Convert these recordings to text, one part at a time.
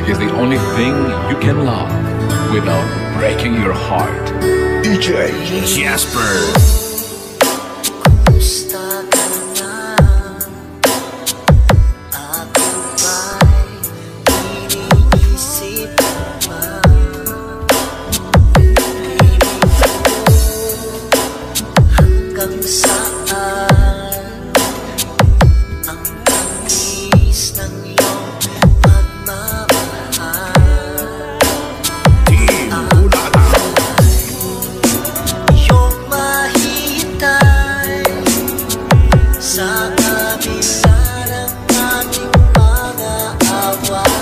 music is the only thing you can love without breaking your heart. DJ Jasper. savoir.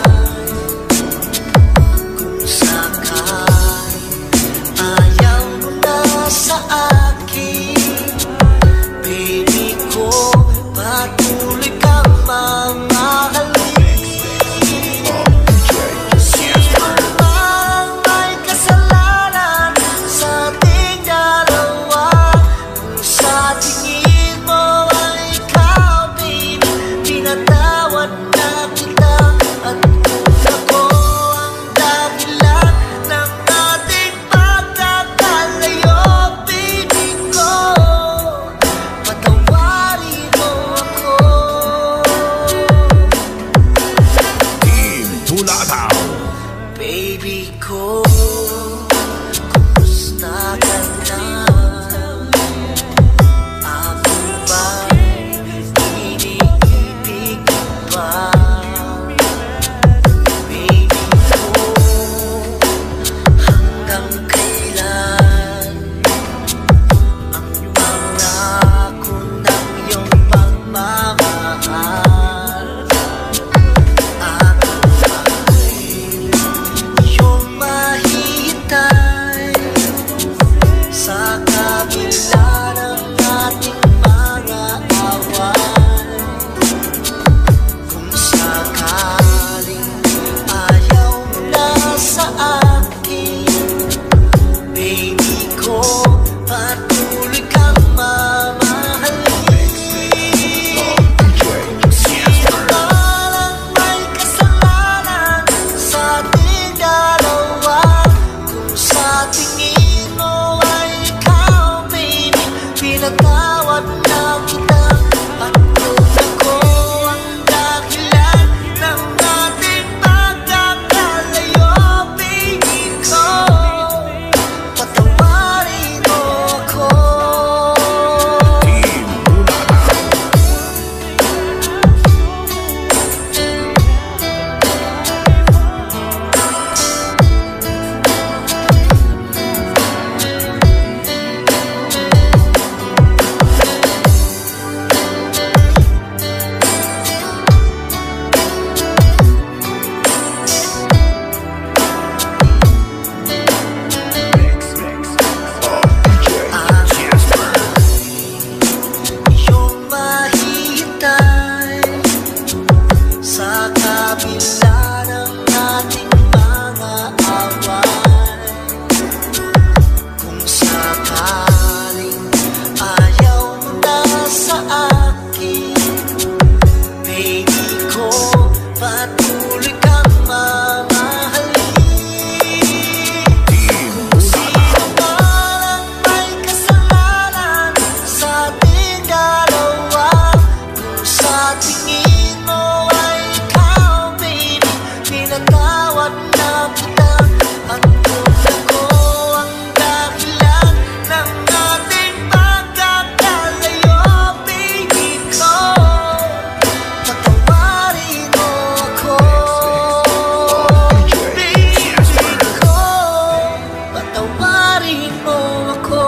Mo ako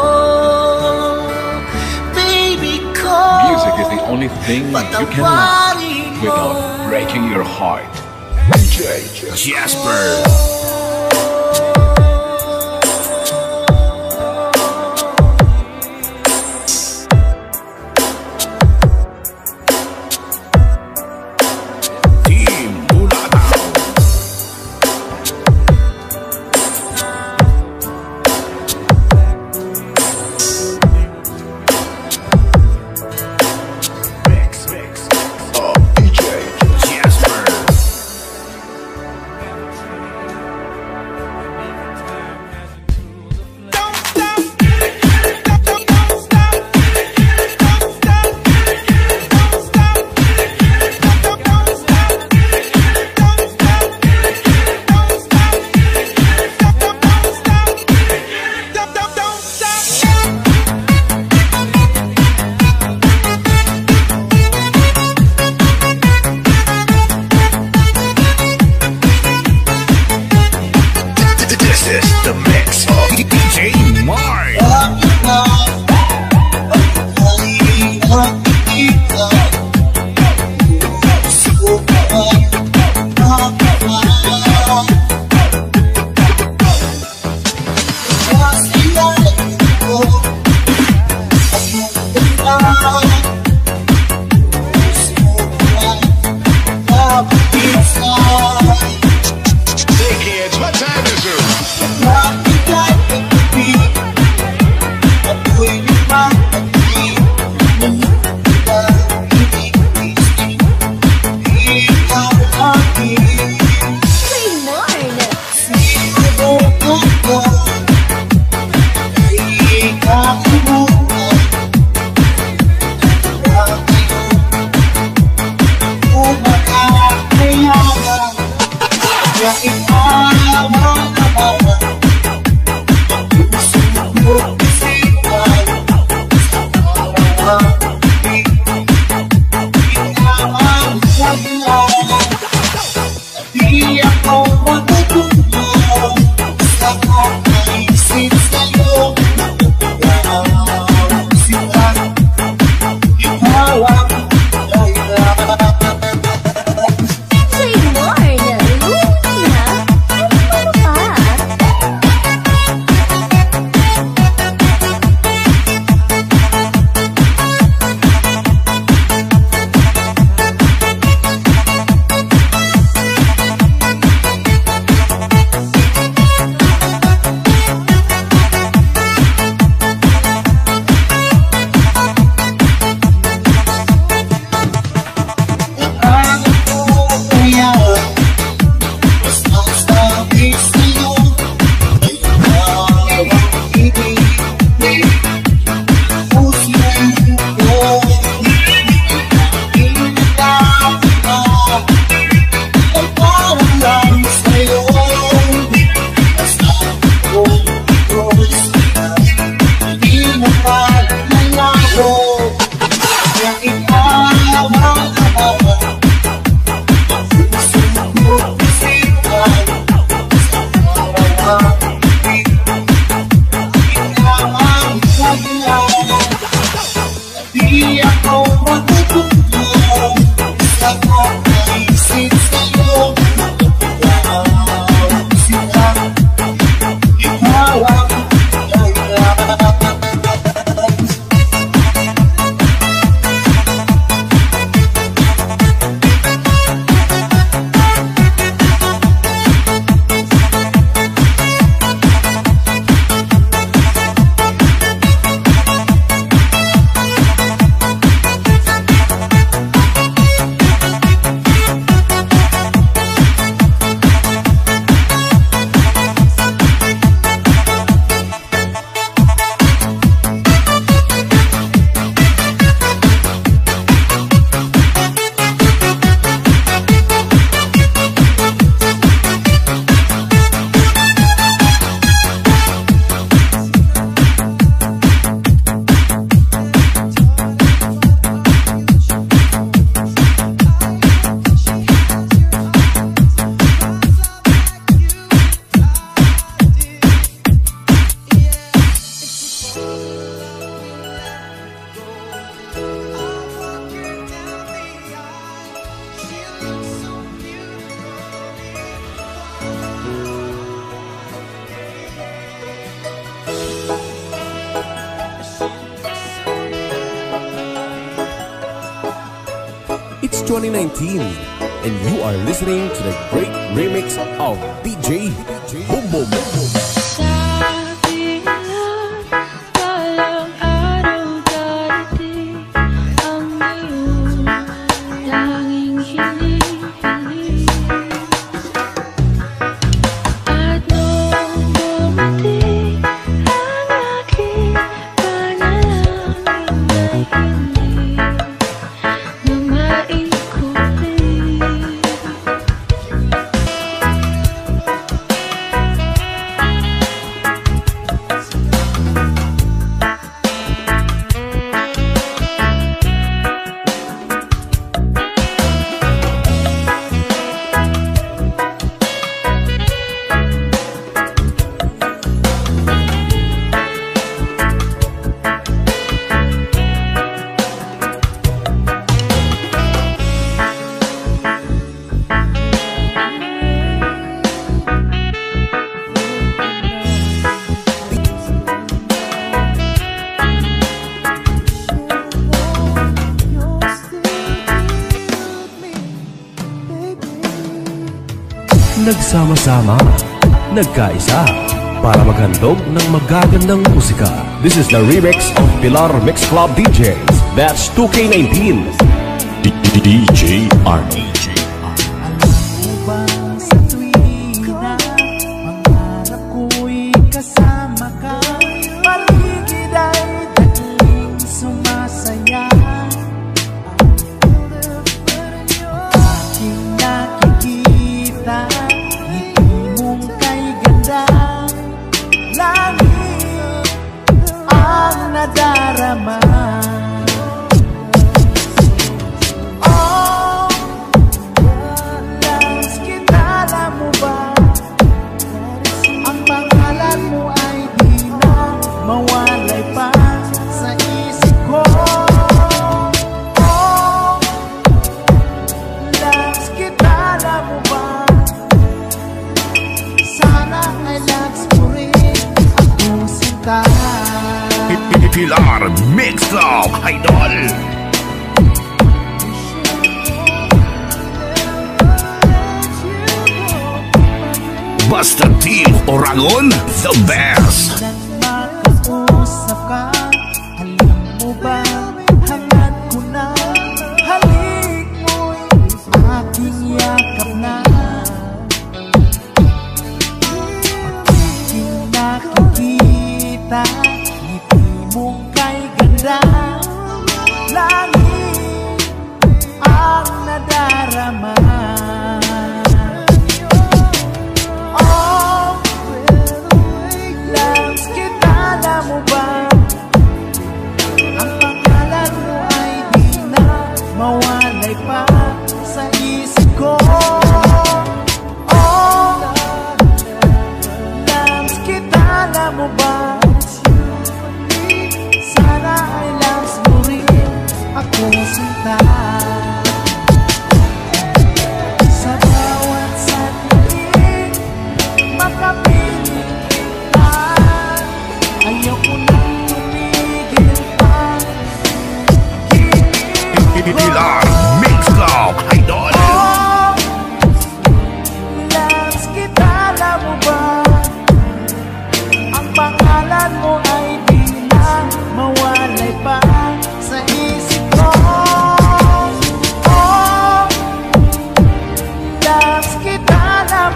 Baby ko Music is the only thing you can love without breaking your heart. DJ Jasper. It's 2019 and you are listening to the great remix of DJ Boom Boom. Nagsama-sama, nagkaisa, para maghandog ng magagandang musika. This is the remix of Pilar Mix Club DJs. That's 2K19. DJ Arnold. kita Pilar Mix Love Idol. Basta Team Oragon The Best.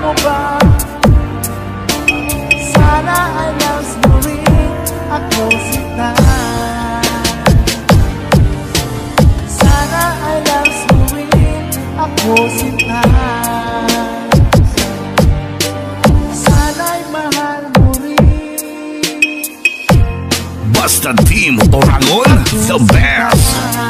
mo ba? Sana alam mo rin ako kita Sana alam mo rin ako kita Sana'y mahal mo rin Basta Team Oragon, the best!